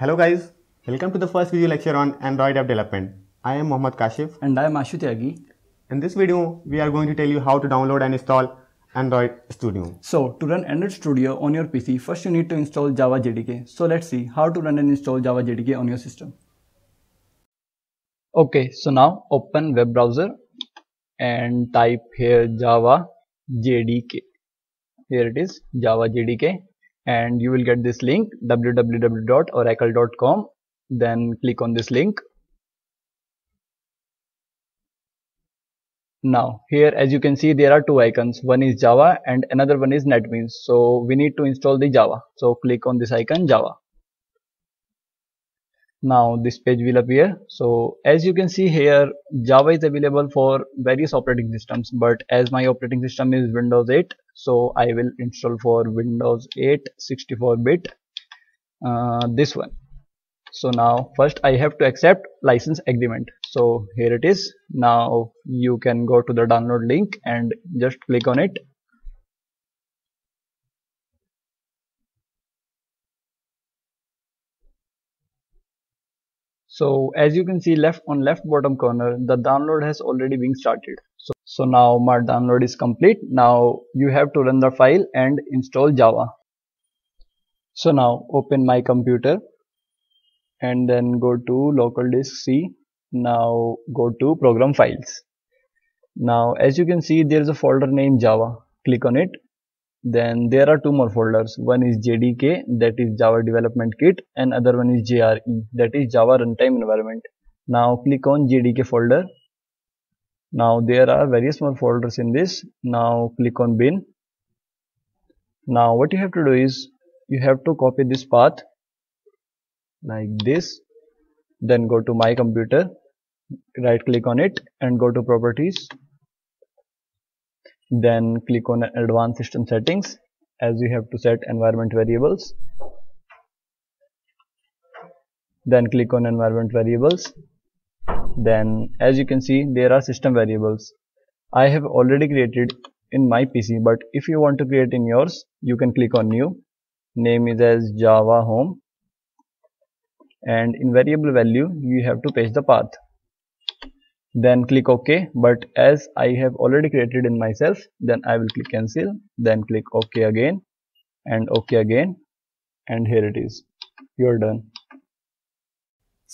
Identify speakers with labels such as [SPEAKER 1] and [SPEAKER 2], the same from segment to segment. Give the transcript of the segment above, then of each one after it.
[SPEAKER 1] Hello guys, welcome to the first video lecture on Android app development. I am Mohammad Kashif.
[SPEAKER 2] And I am Ashu Tyagi.
[SPEAKER 1] In this video, we are going to tell you how to download and install Android Studio.
[SPEAKER 2] So to run Android Studio on your PC, first you need to install Java JDK. So let's see how to run and install Java JDK on your system. Okay, so now open web browser and type here Java JDK. Here it is Java JDK and you will get this link www.oracle.com then click on this link. Now here as you can see there are two icons. One is java and another one is netbeans. So we need to install the java. So click on this icon java. Now this page will appear. So as you can see here java is available for various operating systems but as my operating system is windows 8 so i will install for windows 8 64 bit uh, this one. So now first i have to accept license agreement. So here it is. Now you can go to the download link and just click on it. So as you can see left on left bottom corner the download has already been started so, now my download is complete. Now you have to run the file and install java. So now open my computer and then go to local disk c. Now go to program files. Now as you can see there is a folder named java. Click on it. Then there are two more folders. One is jdk that is java development kit and other one is jre that is java runtime environment. Now click on jdk folder now there are various more folders in this. Now click on bin. Now what you have to do is you have to copy this path like this then go to my computer right click on it and go to properties. Then click on advanced system settings as you have to set environment variables. Then click on environment variables then as you can see there are system variables. I have already created in my pc but if you want to create in yours you can click on new. Name is as java home. And in variable value you have to paste the path. Then click ok. But as i have already created in myself then i will click cancel then click ok again and ok again and here it is. You're done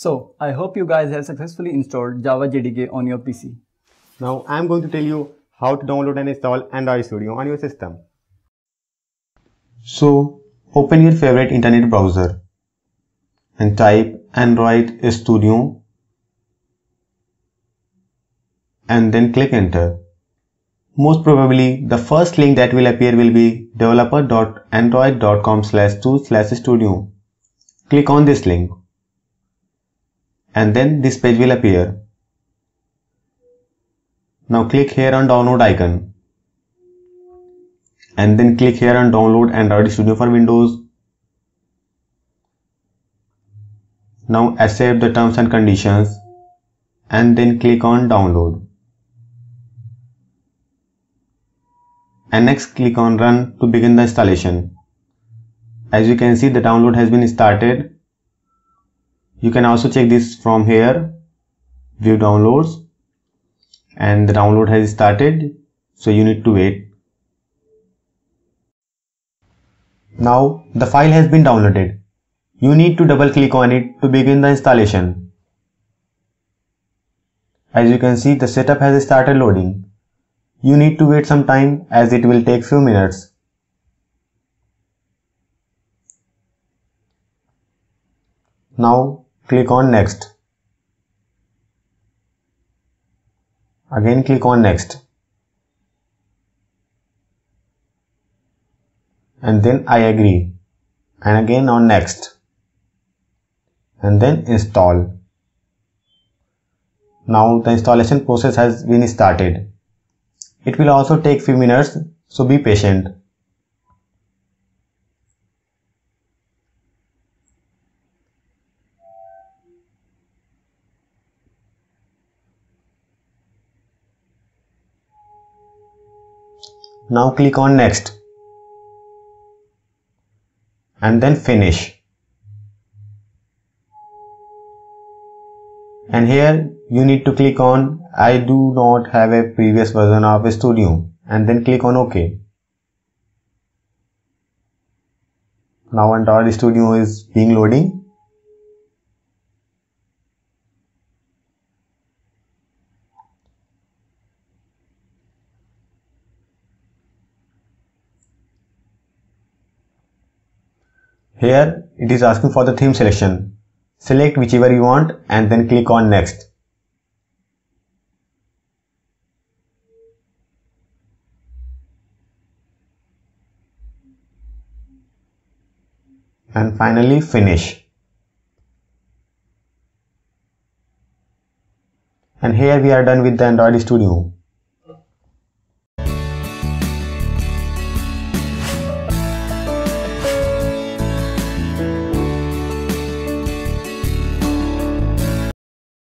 [SPEAKER 2] so i hope you guys have successfully installed java jdk on your pc
[SPEAKER 1] now i'm going to tell you how to download and install android studio on your system so open your favorite internet browser and type android studio and then click enter. Most probably the first link that will appear will be developer.android.com slash 2 slash studio. Click on this link and then this page will appear. Now click here on download icon and then click here on download Android Studio for Windows. Now accept the terms and conditions and then click on download. and next click on run to begin the installation. As you can see the download has been started. You can also check this from here view downloads and the download has started so you need to wait. Now the file has been downloaded. You need to double click on it to begin the installation. As you can see the setup has started loading. You need to wait some time as it will take few minutes. Now click on next. Again click on next. And then I agree. And again on next. And then install. Now the installation process has been started. It will also take few minutes, so be patient. Now click on next and then finish. And here you need to click on I do not have a previous version of Studio and then click on OK. Now Android Studio is being loading Here it is asking for the theme selection. Select whichever you want and then click on next. And finally finish. And here we are done with the Android Studio.